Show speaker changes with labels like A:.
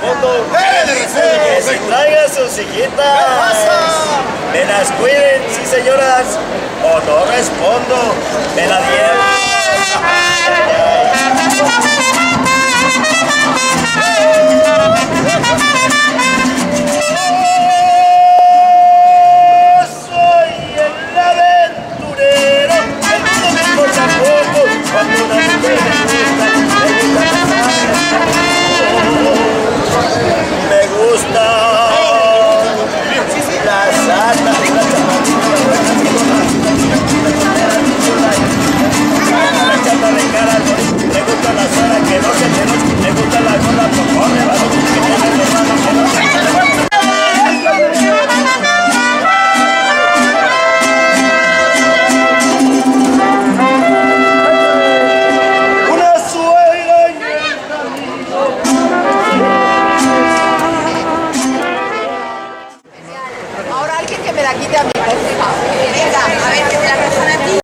A: fondo. Que se traiga sus hijitas. Me las cuiden, sí señoras. O no respondo. Me la Soy
B: Ahora alguien que me la quite a mí. Venga, a ver, que la